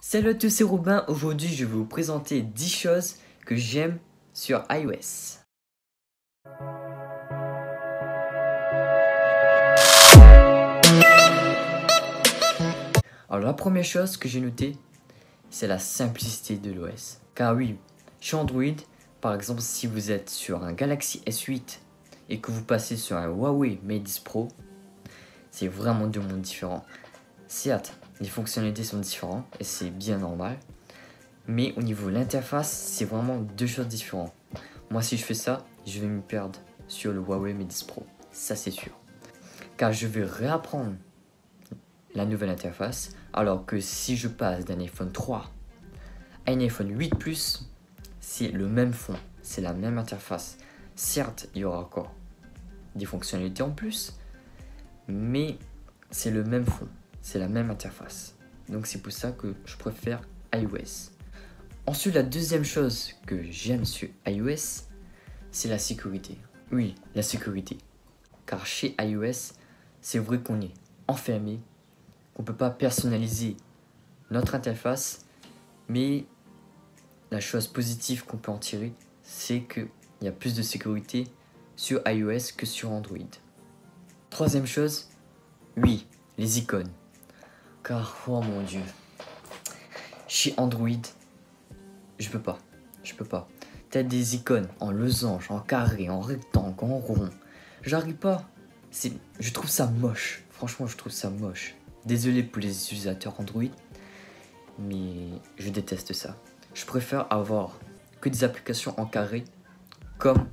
Salut à tous, c'est Robin. Aujourd'hui, je vais vous présenter 10 choses que j'aime sur iOS. Alors, la première chose que j'ai notée, c'est la simplicité de l'OS. Car oui, chez Android, par exemple, si vous êtes sur un Galaxy S8 et que vous passez sur un Huawei Mate 10 Pro, c'est vraiment deux mondes différents. Certes, les fonctionnalités sont différentes et c'est bien normal. Mais au niveau de l'interface, c'est vraiment deux choses différentes. Moi, si je fais ça, je vais me perdre sur le Huawei Mate 10 Pro. Ça, c'est sûr. Car je vais réapprendre la nouvelle interface. Alors que si je passe d'un iPhone 3 à un iPhone 8 Plus, c'est le même fond, c'est la même interface. Certes, il y aura encore des fonctionnalités en plus, mais c'est le même fond c'est la même interface. Donc c'est pour ça que je préfère iOS. Ensuite, la deuxième chose que j'aime sur iOS, c'est la sécurité. Oui, la sécurité. Car chez iOS, c'est vrai qu'on est enfermé, qu'on ne peut pas personnaliser notre interface, mais la chose positive qu'on peut en tirer, c'est qu'il y a plus de sécurité sur iOS que sur Android. Troisième chose, oui, les icônes. Car, oh mon dieu. Chez Android, je peux pas. Je peux pas. T'as des icônes en losange, en carré, en rectangle, en rond. J'arrive pas. Je trouve ça moche. Franchement, je trouve ça moche. Désolé pour les utilisateurs Android, mais je déteste ça. Je préfère avoir que des applications en carré, comme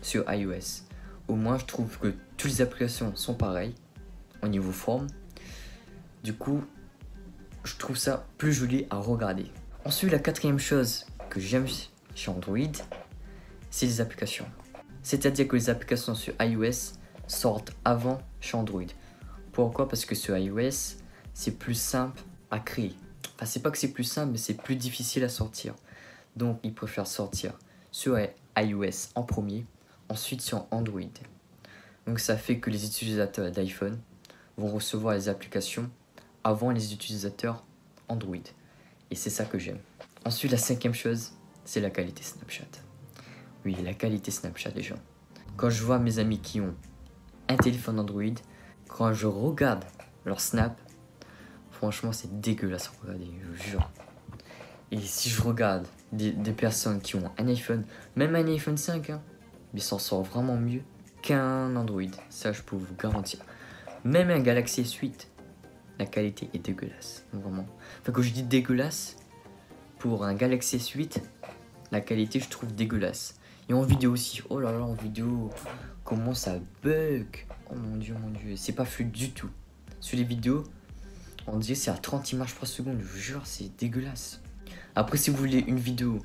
sur iOS. Au moins, je trouve que toutes les applications sont pareilles au niveau forme du coup, je trouve ça plus joli à regarder. Ensuite, la quatrième chose que j'aime chez Android, c'est les applications. C'est-à-dire que les applications sur iOS sortent avant chez Android. Pourquoi? Parce que sur iOS, c'est plus simple à créer. Enfin, c'est pas que c'est plus simple, mais c'est plus difficile à sortir. Donc, ils préfèrent sortir sur iOS en premier, ensuite sur Android. Donc, ça fait que les utilisateurs d'iPhone vont recevoir les applications avant les utilisateurs Android. Et c'est ça que j'aime. Ensuite, la cinquième chose, c'est la qualité Snapchat. Oui, la qualité Snapchat des gens. Quand je vois mes amis qui ont un téléphone Android, quand je regarde leur Snap, franchement, c'est dégueulasse à regarder, je vous jure. Et si je regarde des, personnes qui ont un iPhone, même un iPhone 5, hein, ils s'en sortent vraiment mieux qu'un Android. Ça, je peux vous garantir. Même un Galaxy S8, la qualité est dégueulasse, vraiment. Enfin, quand je dis dégueulasse, pour un Galaxy S8, la qualité je trouve dégueulasse. Et en vidéo aussi, oh là là, en vidéo, comment ça bug Oh mon dieu, mon dieu, c'est pas fluide du tout. Sur les vidéos, on dirait c'est à 30 images par seconde, je vous jure, c'est dégueulasse. Après, si vous voulez une vidéo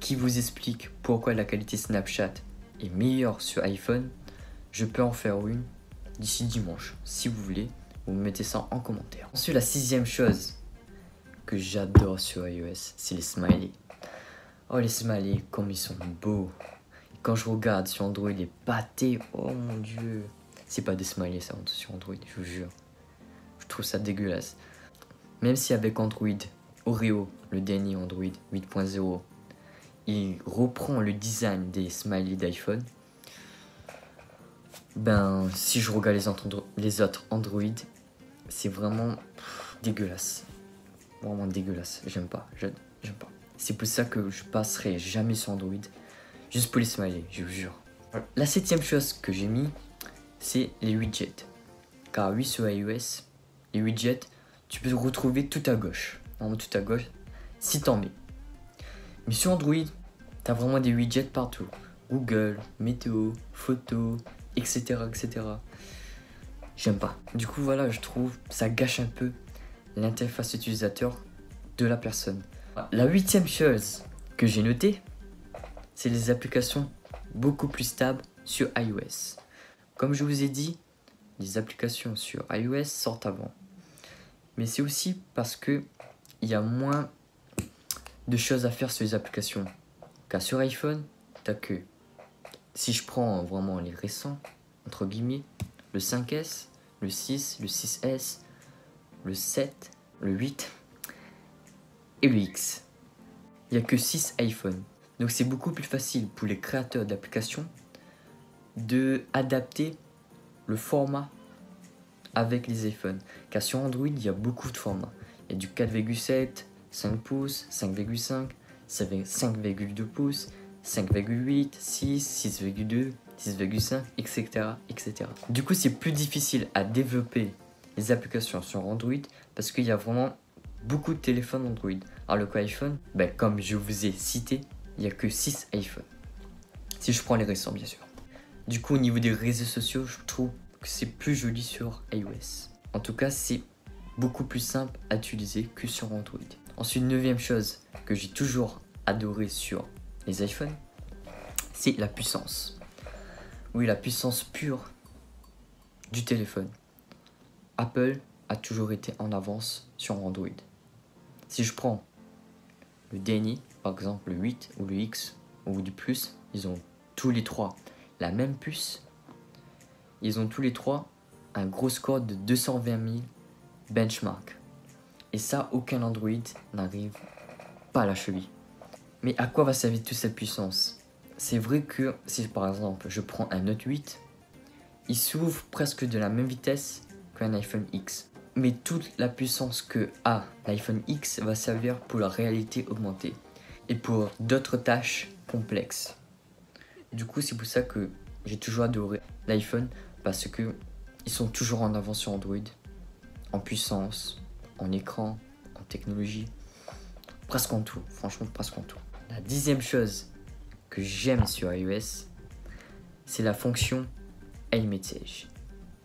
qui vous explique pourquoi la qualité Snapchat est meilleure sur iPhone, je peux en faire une d'ici dimanche, si vous voulez vous mettez ça en commentaire. Ensuite, la sixième chose que j'adore sur iOS, c'est les smileys. Oh, les smileys, comme ils sont beaux. quand je regarde sur Android, les pâtés, oh mon dieu. C'est pas des smileys, ça, sur Android, je vous jure. Je trouve ça dégueulasse. Même si avec Android Oreo, le dernier Android 8.0, il reprend le design des smileys d'iPhone, ben si je regarde les, autres Android, c'est vraiment dégueulasse. Vraiment dégueulasse. J'aime pas. J'aime pas. C'est pour ça que je passerai jamais sur Android. Juste pour les smileys, je vous jure. La septième chose que j'ai mis, c'est les widgets. Car oui, sur iOS, les widgets, tu peux retrouver tout à gauche. Vraiment tout à gauche, si t'en mets. Mais sur Android, t'as vraiment des widgets partout. Google, météo, photos, etc. etc j'aime pas. Du coup, voilà, je trouve ça gâche un peu l'interface utilisateur de la personne. La huitième chose que j'ai notée, c'est les applications beaucoup plus stables sur iOS. Comme je vous ai dit, les applications sur iOS sortent avant. Mais c'est aussi parce que il y a moins de choses à faire sur les applications. Car sur iPhone, t'as que, si je prends vraiment les récents, entre guillemets, le 5S, le 6, le 6S, le 7, le 8 et le X. Il n'y a que 6 iPhones. Donc c'est beaucoup plus facile pour les créateurs d'applications de adapter le format avec les iPhones. Car sur Android, il y a beaucoup de formats. Il y a du 4,7, 5 pouces, 5,5, 5,2 pouces, 5,8, 6, 6,2, 6,5, etc., etc. Du coup, c'est plus difficile à développer les applications sur Android parce qu'il y a vraiment beaucoup de téléphones Android. Alors le iPhone, ben, comme je vous ai cité, il n'y a que 6 iPhones. Si je prends les récents, bien sûr. Du coup, au niveau des réseaux sociaux, je trouve que c'est plus joli sur iOS. En tout cas, c'est beaucoup plus simple à utiliser que sur Android. Ensuite, neuvième chose que j'ai toujours adoré sur les iPhones, c'est la puissance. Oui, la puissance pure du téléphone. Apple a toujours été en avance sur Android. Si je prends le dernier, par exemple le 8 ou le X ou du plus, ils ont tous les trois la même puce. Ils ont tous les trois un gros score de 220 000 benchmark. Et ça, aucun Android n'arrive pas à la cheville. Mais à quoi va servir toute cette puissance? C'est vrai que si par exemple je prends un Note 8, il s'ouvre presque de la même vitesse qu'un iPhone X. Mais toute la puissance que a l'iPhone X va servir pour la réalité augmentée et pour d'autres tâches complexes. Du coup, c'est pour ça que j'ai toujours adoré l'iPhone parce que ils sont toujours en avance sur Android, en puissance, en écran, en technologie, presque en tout, franchement presque en tout. La dixième chose que j'aime sur iOS, c'est la fonction iMessage.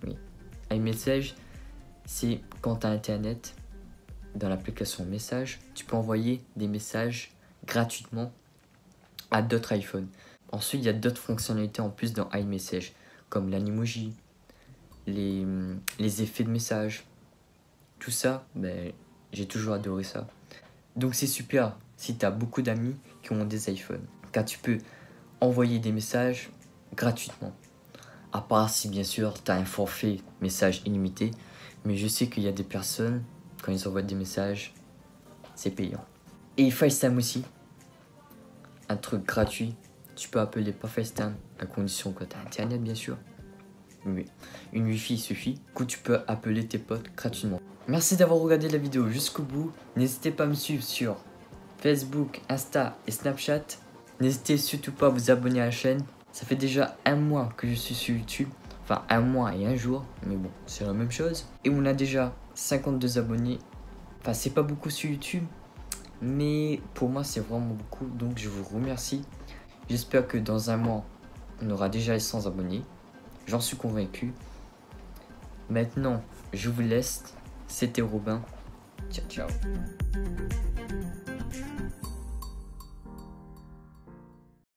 Oui, iMessage, c'est quand tu as Internet, dans l'application Message, tu peux envoyer des messages gratuitement à d'autres iPhones. Ensuite, il y a d'autres fonctionnalités en plus dans iMessage, comme l'animoji, les, les effets de message. Tout ça, ben, j'ai toujours adoré ça. Donc c'est super si tu as beaucoup d'amis qui ont des iPhones, car tu peux envoyer des messages gratuitement. À part si bien sûr tu as un forfait message illimité, mais je sais qu'il y a des personnes, quand ils envoient des messages, c'est payant. Et FaceTime aussi, un truc gratuit. Tu peux appeler par FaceTime à condition que tu as internet bien sûr. Oui, une wifi suffit. Du tu peux appeler tes potes gratuitement. Merci d'avoir regardé la vidéo jusqu'au bout. N'hésitez pas à me suivre sur Facebook, Insta et Snapchat. N'hésitez surtout pas à vous abonner à la chaîne. Ça fait déjà un mois que je suis sur YouTube. Enfin, un mois et un jour. Mais bon, c'est la même chose. Et on a déjà 52 abonnés. Enfin, c'est pas beaucoup sur YouTube. Mais pour moi, c'est vraiment beaucoup. Donc, je vous remercie. J'espère que dans un mois, on aura déjà les 100 abonnés. J'en suis convaincu. Maintenant, je vous laisse. C'était Robin. Ciao, ciao.